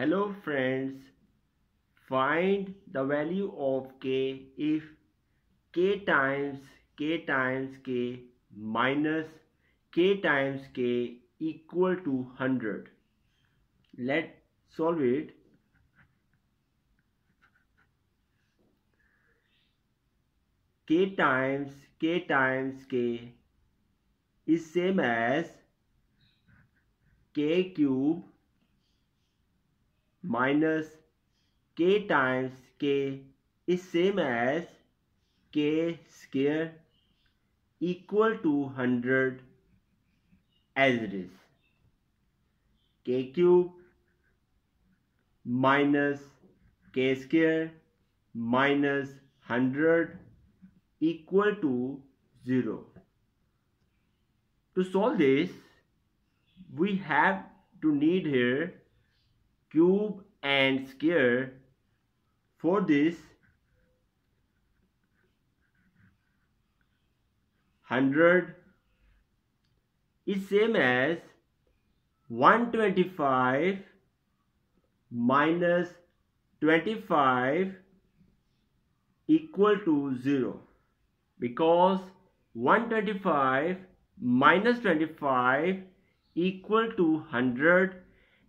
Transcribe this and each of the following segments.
Hello friends, find the value of k if k times k times k minus k times k equal to 100. Let's solve it. k times k times k is same as k cube minus k times k is same as k square equal to 100 as it is. K cube minus k square minus 100 equal to 0 to solve this we have to need here cube and square for this 100 is same as 125 minus 25 equal to 0 because 125 minus 25 equal to 100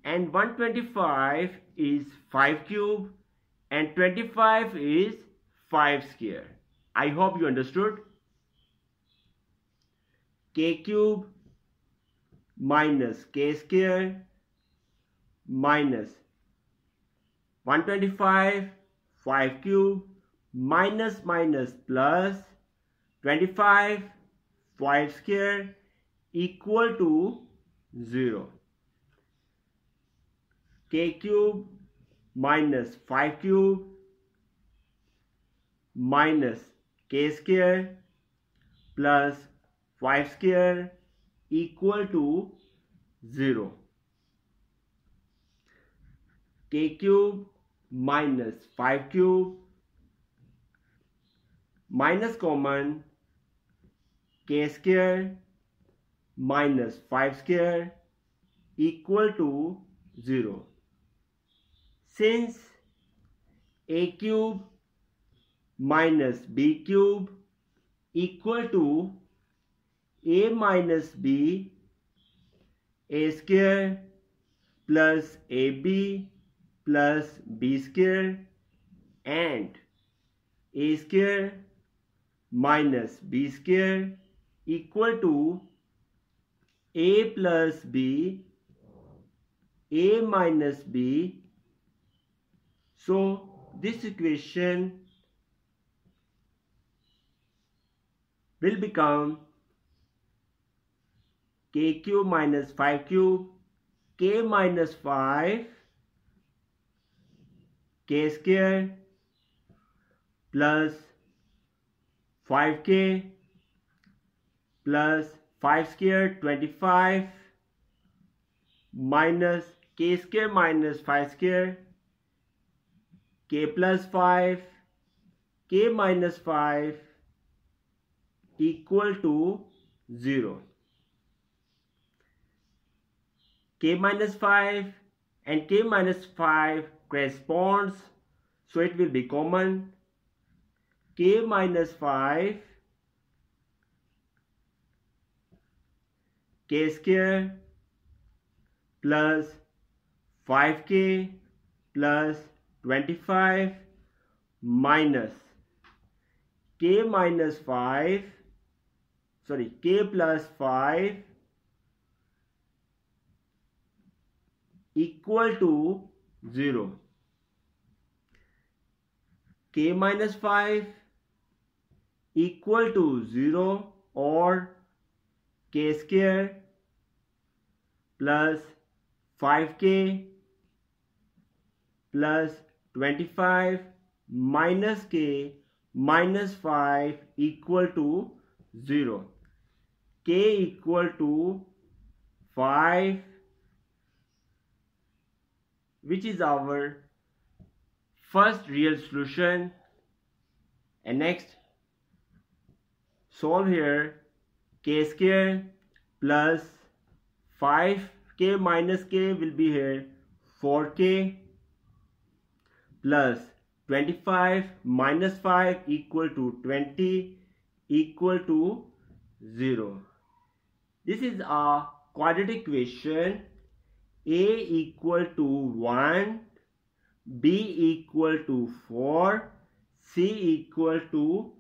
and 125 is 5 cube and 25 is 5 square. I hope you understood. k cube minus k square minus 125 5 cube minus minus plus 25 5 square equal to 0 k cube minus 5 cube minus k square plus 5 square equal to 0 k cube minus 5 cube minus common k square minus 5 square equal to 0 since a cube minus b cube equal to a minus b a square plus a b plus b square and a square minus b square equal to a plus b a minus b so this equation will become k cube minus 5 cube k minus 5 k square plus 5k plus 5 square 25 minus k square minus 5 square k plus 5 k minus 5 equal to 0 k minus 5 and k minus 5 corresponds so it will be common. K minus 5 k square plus 5k plus 25 minus k minus 5 sorry k plus 5 equal to 0 k minus 5 equal to 0 or k square plus 5k plus 25 minus k minus 5 equal to 0 k equal to 5 which is our first real solution. And next solve here k square plus 5 k minus k will be here 4k plus 25 minus 5 equal to 20 equal to 0. This is a quadratic equation a equal to 1, b equal to 4, c equal to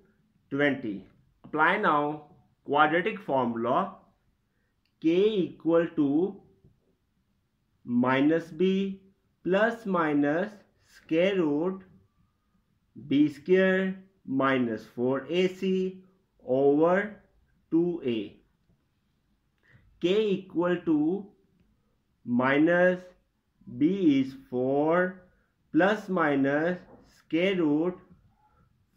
20. Apply now quadratic formula k equal to minus b plus minus square root b square minus 4ac over 2a k equal to minus b is 4 plus minus square root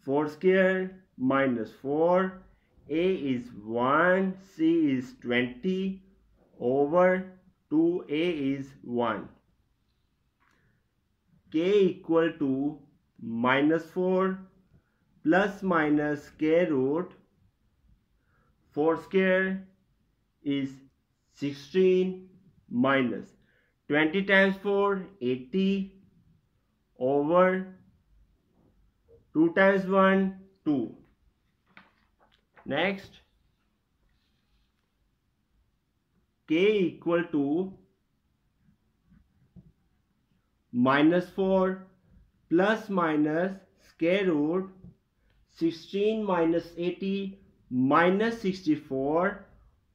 4 square minus 4 a is 1 c is 20 over 2a is 1 k equal to minus 4 plus minus square root 4 square is 16 minus 20 times 4 80 over 2 times 1 2 next k equal to minus 4 plus minus square root 16 minus 80 minus 64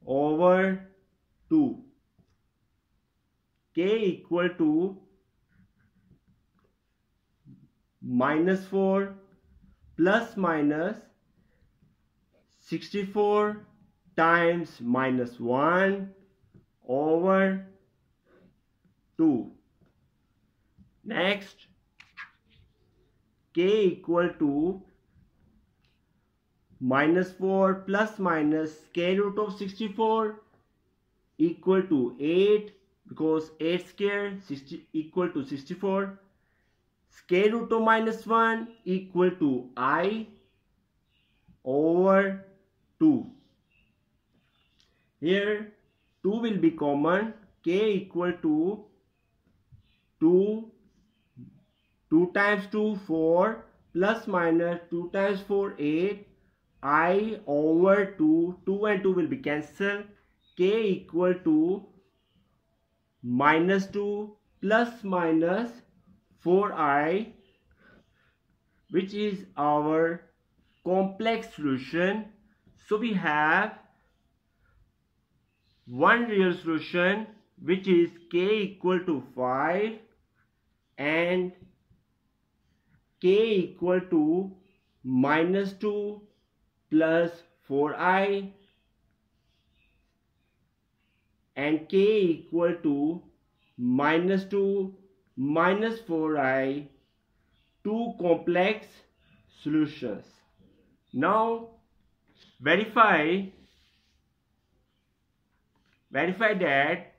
over 2 k equal to minus 4 plus minus 64 times minus 1 over 2 next. K equal to minus 4 plus minus square root of 64 equal to 8 because 8 square 60 equal to 64 square root of minus 1 equal to i over 2 here 2 will be common. K equal to 2 2 times 2 4 plus minus 2 times 4 8 i over 2 2 and 2 will be cancelled k equal to minus 2 plus minus 4i which is our complex solution. So we have one real solution which is k equal to 5 and k equal to minus 2 plus 4i and k equal to minus 2 minus 4i two complex solutions. Now verify verify that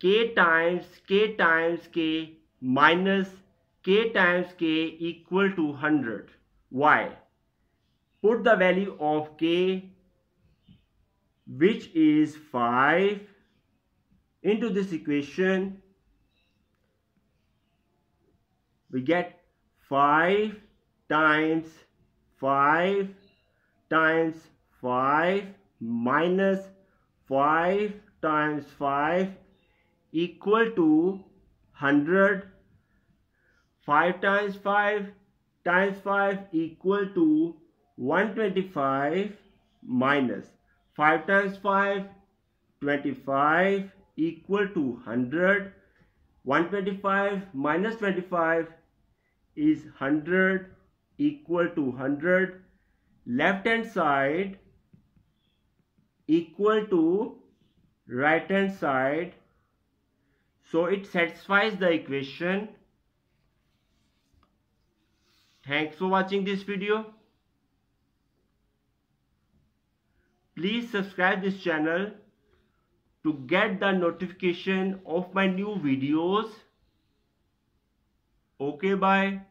k times k times k minus k times k equal to 100. Why? Put the value of k which is 5 into this equation we get 5 times 5 times 5 minus 5 times 5 equal to 100 5 times 5 times 5 equal to 125 minus 5 times 5 25 equal to 100 125 minus 25 is 100 equal to 100 left hand side equal to right hand side. So it satisfies the equation thanks for watching this video Please subscribe this channel to get the notification of my new videos. Okay, bye.